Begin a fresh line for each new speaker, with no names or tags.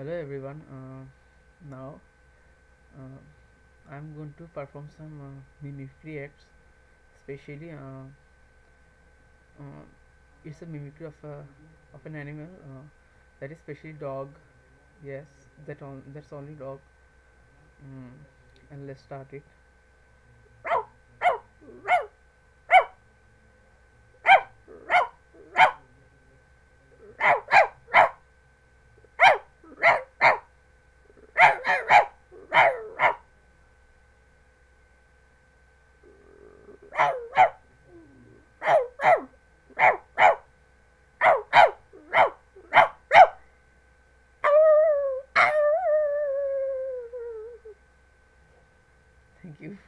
hello everyone. Uh, now uh, I'm going to perform some uh, mimicry acts. Especially uh, uh, it's a mimicry of a of an animal uh, that is especially dog. Yes that on that's only dog. Mm. and let's start it Thank you.